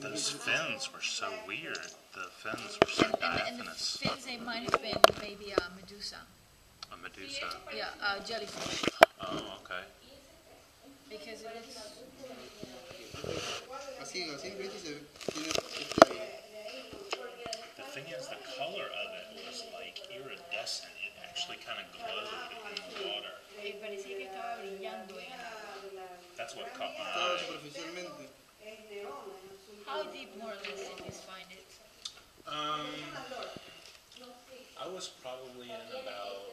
Those fins were so weird. The fins were so And, and, and the diaphanous. fins, they might have been maybe a Medusa. A Medusa. Yeah, uh, jellyfish. Oh, okay. Because it looks. Así, así enfrente se ve, tiene este ahí. The thing is, the color of it was like iridescent. It actually kind of glowed in the water. eh, parecía que estaba brillando en. That's what caught my Estaba eye. More or less you find it? Um, I was probably in about